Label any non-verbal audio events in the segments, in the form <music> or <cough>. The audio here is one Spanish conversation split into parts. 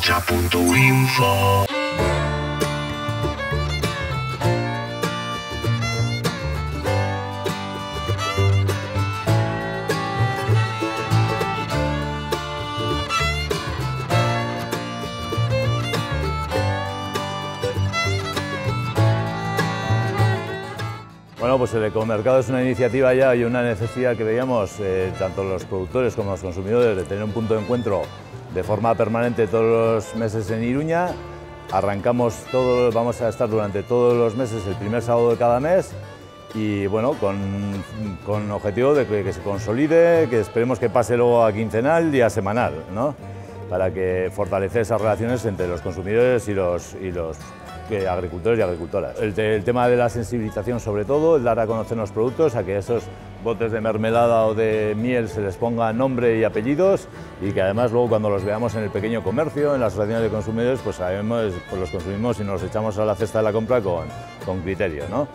radiococha.info. Bueno, pues el ecomercado es una iniciativa ya y una necesidad que veíamos eh, tanto los productores como los consumidores de tener un punto de encuentro de forma permanente todos los meses en Iruña. Arrancamos todo, vamos a estar durante todos los meses el primer sábado de cada mes y bueno, con, con objetivo de que, que se consolide, que esperemos que pase luego a quincenal y a semanal, ¿no? Para que fortalecer esas relaciones entre los consumidores y los, y los agricultores y agricultoras. El, te- el tema de la sensibilización sobre todo, el dar a conocer los productos, a que esos botes de mermelada o de miel se les ponga nombre y apellidos y que además luego cuando los veamos en el pequeño comercio, en las asociaciones de consumidores, pues sabemos, pues los consumimos y nos echamos a la cesta de la compra con, con criterio. ¿no?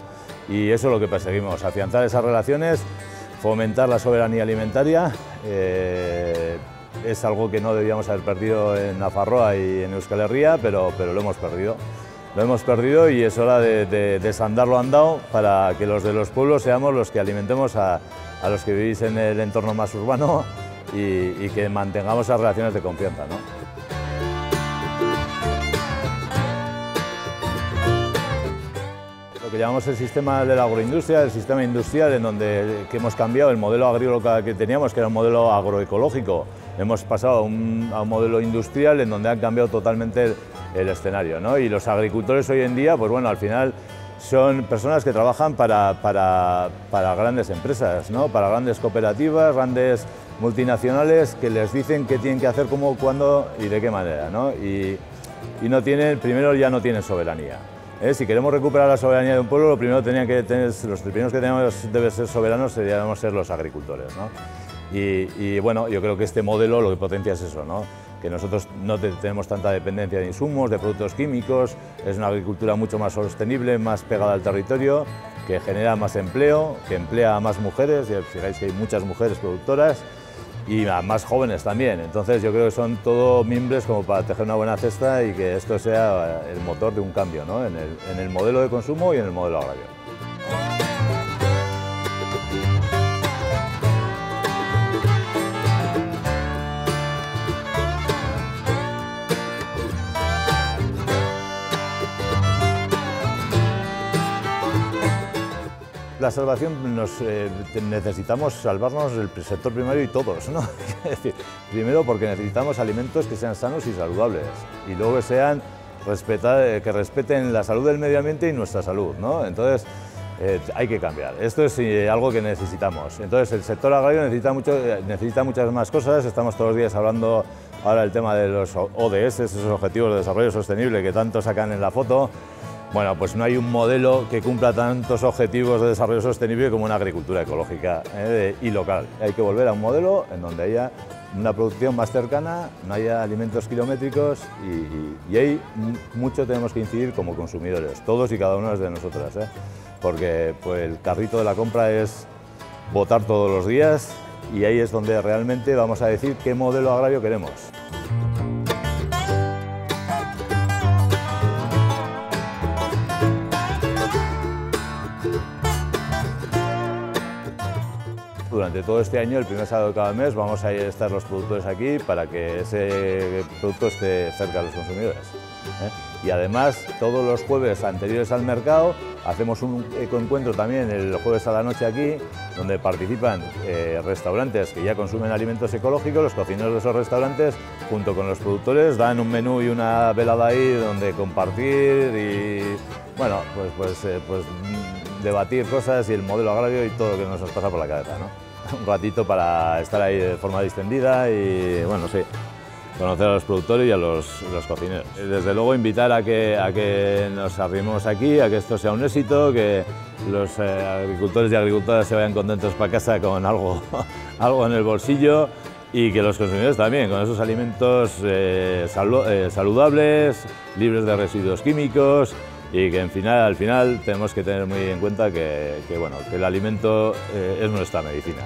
Y eso es lo que perseguimos, afianzar esas relaciones, fomentar la soberanía alimentaria. eh, es algo que no debíamos haber perdido en Nafarroa y en Euskal Herria, pero, pero lo hemos perdido. Lo hemos perdido y es hora de, de desandar lo andado para que los de los pueblos seamos los que alimentemos a, a los que vivís en el entorno más urbano y, y que mantengamos esas relaciones de confianza. ¿no? Lo que llamamos el sistema de la agroindustria, el sistema industrial en donde que hemos cambiado el modelo agrícola que teníamos, que era un modelo agroecológico, hemos pasado a un, a un modelo industrial en donde han cambiado totalmente el, el escenario. ¿no? Y los agricultores hoy en día, pues bueno, al final son personas que trabajan para, para, para grandes empresas, ¿no? para grandes cooperativas, grandes multinacionales que les dicen qué tienen que hacer, cómo, cuándo y de qué manera. ¿no? Y, y no tienen, primero ya no tienen soberanía. ¿eh? Si queremos recuperar la soberanía de un pueblo, lo primero que tener, los primeros que tenemos deben ser soberanos deberíamos ser los agricultores. ¿no? Y, y, bueno, yo creo que este modelo lo que potencia es eso, ¿no? que nosotros no te- tenemos tanta dependencia de insumos, de productos químicos, es una agricultura mucho más sostenible, más pegada al territorio, que genera más empleo, que emplea a más mujeres, ya fijáis que hay muchas mujeres productoras y a más jóvenes también. Entonces yo creo que son todo mimbres como para tejer una buena cesta y que esto sea el motor de un cambio ¿no? en, el, en el modelo de consumo y en el modelo agrario. La salvación eh, necesitamos salvarnos el sector primario y todos, ¿no? <laughs> Es decir, primero porque necesitamos alimentos que sean sanos y saludables y luego que sean que respeten la salud del medio ambiente y nuestra salud, ¿no? Entonces eh, hay que cambiar. Esto es eh, algo que necesitamos. Entonces el sector agrario necesita necesita muchas más cosas. Estamos todos los días hablando ahora del tema de los ODS, esos objetivos de desarrollo sostenible que tanto sacan en la foto. Bueno, pues no hay un modelo que cumpla tantos objetivos de desarrollo sostenible como una agricultura ecológica eh, y local. Hay que volver a un modelo en donde haya una producción más cercana, no haya alimentos kilométricos y, ahí mucho tenemos que incidir como consumidores, todos y cada uno de nosotras, ¿eh? porque pues, el carrito de la compra es votar todos los días y ahí es donde realmente vamos a decir qué modelo agrario queremos. Durante todo este año, el primer sábado de cada mes, vamos a estar los productores aquí para que ese producto esté cerca de los consumidores. ¿eh? Y además, todos los jueves anteriores al mercado, hacemos un ecoencuentro también el jueves a la noche aquí, donde participan eh, restaurantes que ya consumen alimentos ecológicos, los cocineros de esos restaurantes, junto con los productores, dan un menú y una velada ahí donde compartir y, bueno, pues, pues, eh, pues debatir cosas y el modelo agrario y todo lo que nos pasa por la cabeza, ¿no? Un ratito para estar ahí de forma distendida y, bueno, sí, conocer a los productores y a los, los cocineros. Desde luego invitar a que, a que nos arrimemos aquí, a que esto sea un éxito, que los eh, agricultores y agricultoras se vayan contentos para casa con algo, <laughs> algo en el bolsillo y que los consumidores también, con esos alimentos eh, eh, saludables, libres de residuos químicos y que en final, al final tenemos que tener muy en cuenta que, que bueno, que el alimento eh, es nuestra medicina.